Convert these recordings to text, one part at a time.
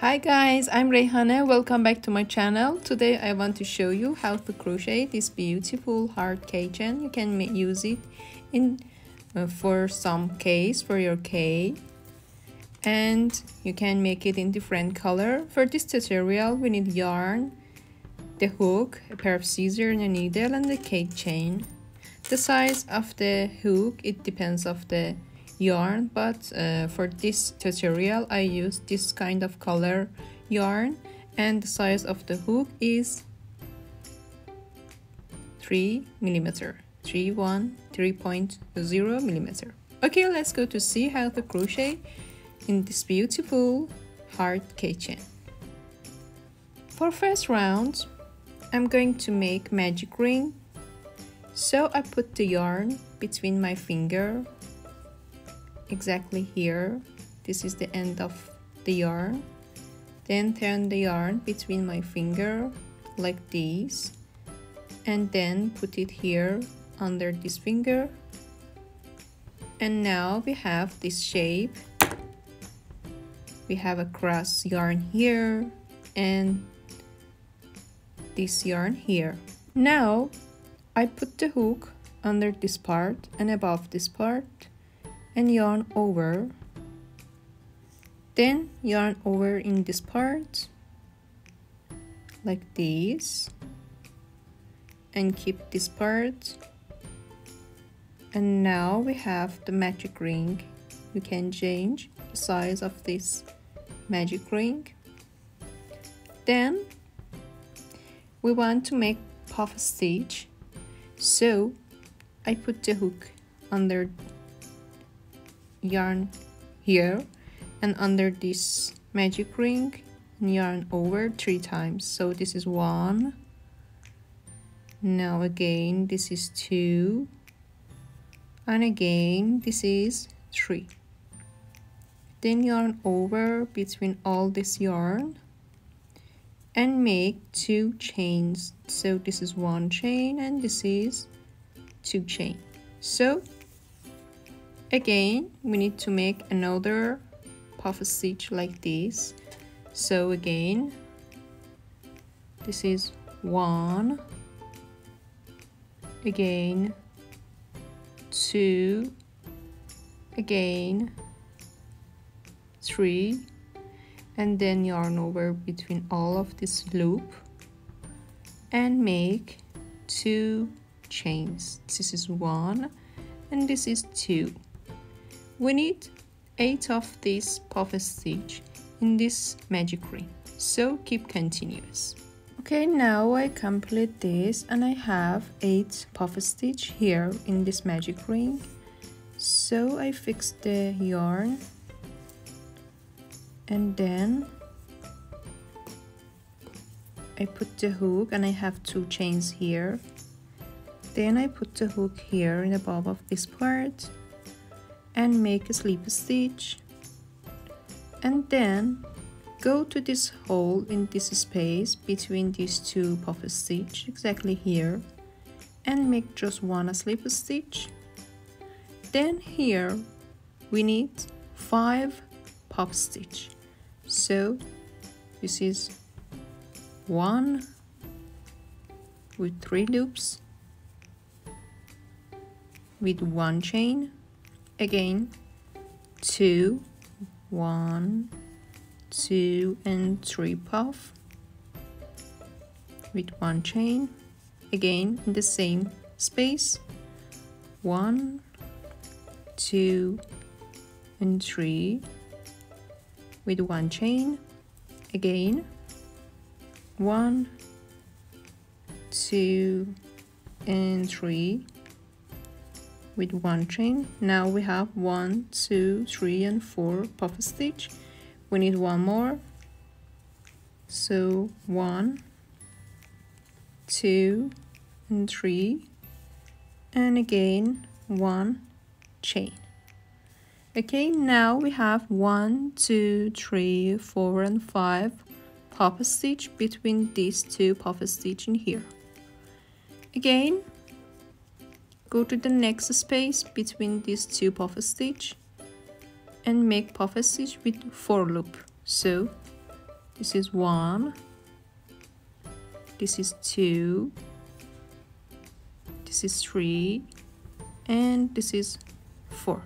Hi guys, I'm Reyhane. Welcome back to my channel. Today I want to show you how to crochet this beautiful heart keychain. You can use it in uh, for some case for your cake and you can make it in different color. For this tutorial we need yarn, the hook, a pair of scissors and a needle and the cake keychain. The size of the hook it depends of the yarn but uh, for this tutorial I use this kind of color yarn and the size of the hook is 3 millimeter. 3 1 3.0 millimeter. Okay let's go to see how to crochet in this beautiful heart keychain. For first round I'm going to make magic ring. So I put the yarn between my finger exactly here. This is the end of the yarn. Then turn the yarn between my finger like this. And then put it here under this finger. And now we have this shape. We have a cross yarn here and this yarn here. Now I put the hook under this part and above this part and yarn over. Then yarn over in this part like this and keep this part. And now we have the magic ring. You can change the size of this magic ring. Then we want to make puff stitch. So I put the hook under yarn here and under this magic ring yarn over three times. So this is one. Now again this is two. And again this is three. Then yarn over between all this yarn and make two chains. So this is one chain and this is two chain. So again we need to make another puff stitch like this. So again this is one. Again two. Again three. And then yarn over between all of this loop. And make two chains. This is one and this is two we need 8 of these puff stitch in this magic ring, so keep continuous. Okay, now I complete this and I have 8 puff stitch here in this magic ring. So I fix the yarn and then I put the hook and I have two chains here. Then I put the hook here in the above of this part and make a slip stitch and then go to this hole in this space between these two puff stitch exactly here and make just one slip stitch then here we need five puff stitch so this is one with three loops with one chain again. Two. One. Two and three puff. With one chain. Again in the same space. One. Two. And three. With one chain. Again. One. Two. And three with one chain. Now we have one two three and four puff stitch. We need one more. So one two and three and again one chain. Okay now we have one two three four and five puff stitch between these two puff stitch in here. Again Go to the next space between these two puff stitch and make puff stitch with 4 loop. So this is one this is two this is three and this is four.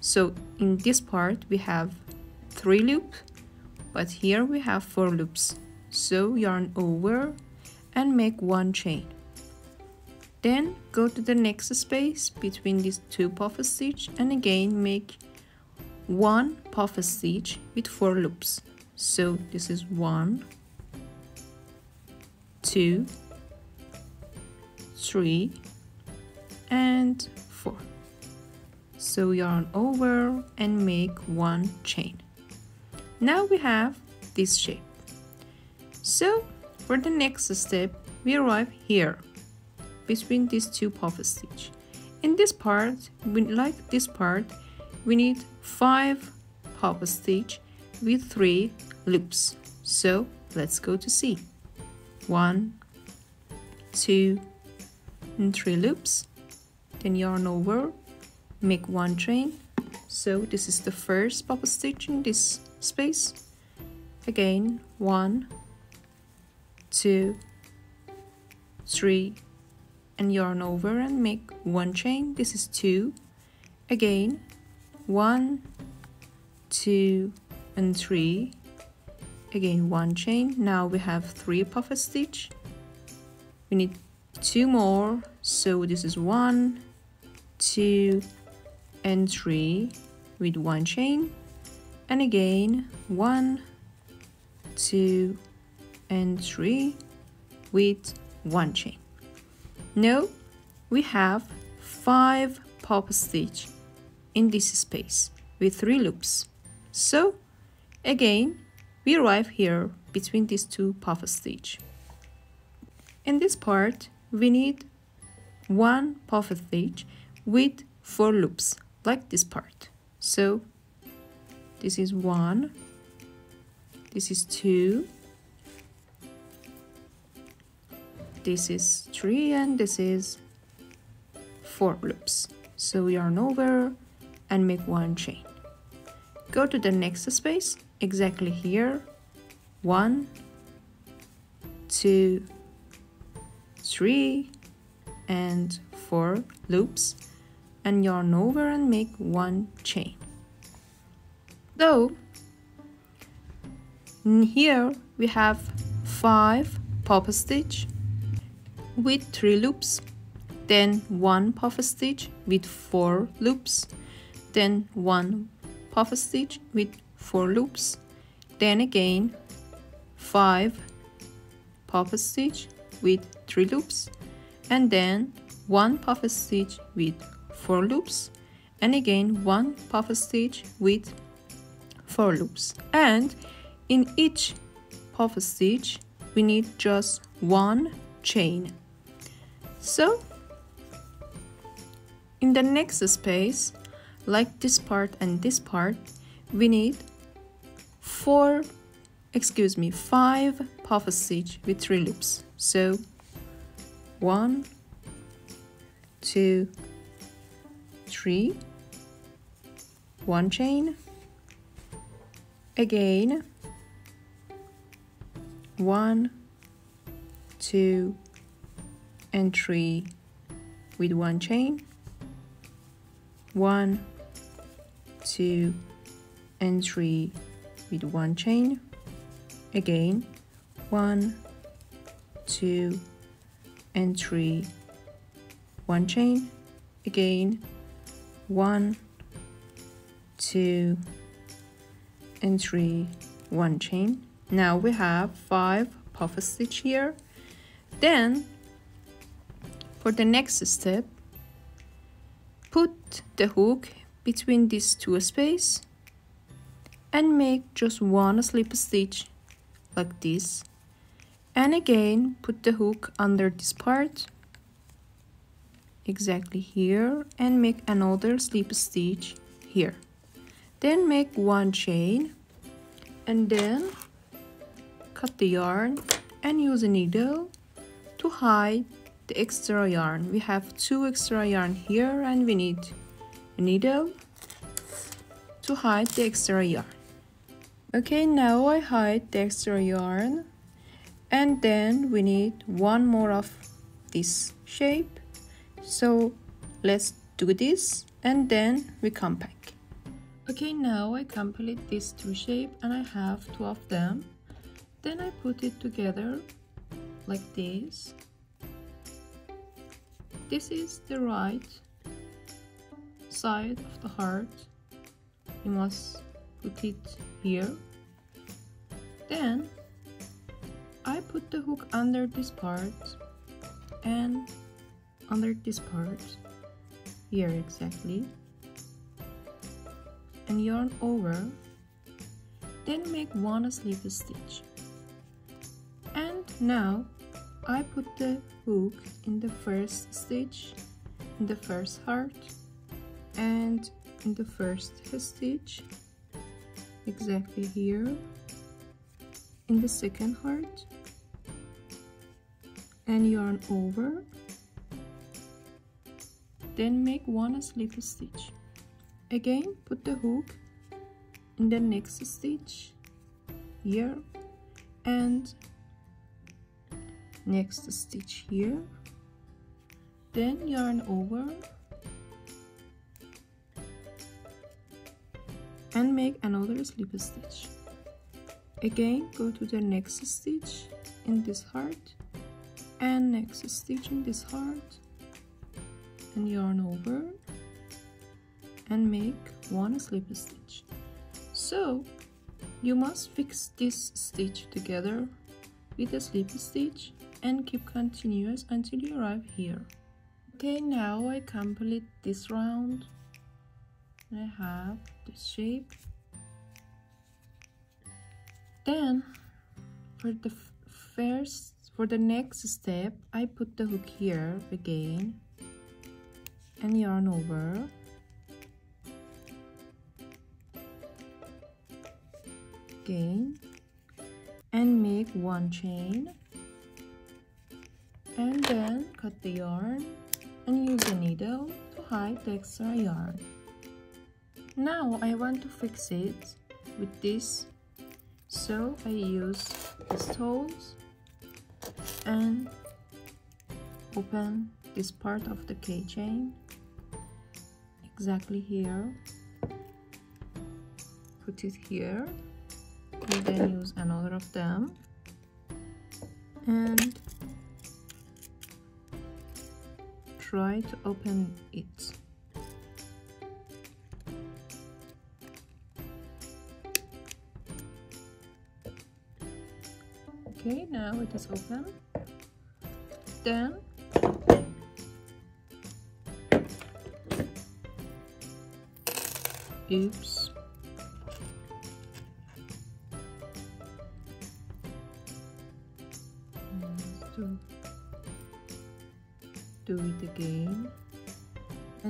So in this part we have three loops but here we have four loops. So yarn over and make one chain then go to the next space between these two puff stitch and again make one puff stitch with four loops. So this is one two three and four. So yarn over and make one chain. Now we have this shape. So for the next step we arrive here between these two stitch in this part we like this part we need five puff stitch with three loops. So let's go to see one two and three loops. Then yarn over make one chain so this is the first puff stitch in this space. Again one two three and yarn over and make one chain. This is two. Again one two and three. Again one chain. Now we have three puff stitch. We need two more. So this is one two and three with one chain. And again one two and three with one chain now we have 5 puff stitch in this space with 3 loops. So again we arrive here between these two puff stitch. In this part we need one puff stitch with 4 loops like this part. So this is 1, this is 2, this is 3 and this is 4 loops. So yarn over and make one chain. Go to the next space exactly here. One two three and four loops. And yarn over and make one chain. So here we have five puff stitch with 3 loops, then 1 puff stitch with 4 loops, then 1 puff stitch with 4 loops, then again 5 puff stitch with 3 loops, and then 1 puff stitch with 4 loops, and again 1 puff stitch with 4 loops. And in each puff stitch, we need just one chain so in the next space, like this part and this part, we need four, excuse me, five puff stitch with three loops. So one, two, three, one chain, again, one, two, and 3 with one chain. 1 2 and 3 with one chain. Again 1 2 and 3 one chain. Again 1 2 and 3 one chain. Now we have 5 puff stitch here then for the next step, put the hook between these two spaces and make just one slip stitch like this. And again put the hook under this part exactly here and make another slip stitch here. Then make one chain and then cut the yarn and use a needle to hide the extra yarn. We have two extra yarn here and we need a needle to hide the extra yarn. Okay, now I hide the extra yarn and then we need one more of this shape. So let's do this and then we come back. Okay, now I complete this two shape and I have two of them. Then I put it together like this. This is the right side of the heart. You must put it here. Then I put the hook under this part and under this part here exactly. And yarn over. Then make one slip stitch. And now I put the hook in the first stitch in the first heart and in the first stitch exactly here in the second heart and yarn over. Then make one slip stitch. Again put the hook in the next stitch here and next stitch here. Then yarn over and make another slip stitch. Again go to the next stitch in this heart and next stitch in this heart and yarn over and make one slip stitch. So you must fix this stitch together with a slip stitch and keep continuous until you arrive here. Okay now I complete this round. I have this shape. Then for the first for the next step I put the hook here again and yarn over. Again and make one chain. And then cut the yarn and use a needle to hide the extra yarn. Now I want to fix it with this. So I use these tools and open this part of the keychain exactly here. Put it here and then use another of them. And try to open it. Okay now it is open. Then oops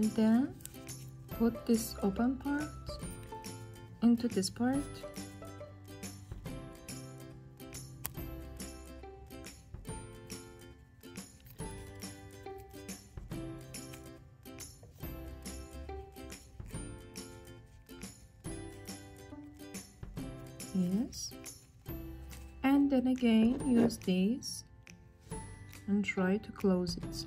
and then put this open part into this part. Yes. And then again use this and try to close it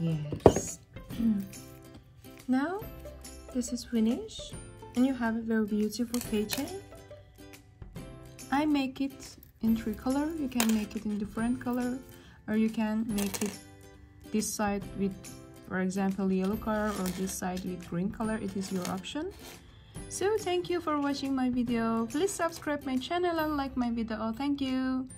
yes. Now this is finished and you have a very beautiful keychain. I make it in three color. You can make it in different color or you can make it this side with for example yellow color or this side with green color. It is your option. So thank you for watching my video. Please subscribe my channel and like my video. Thank you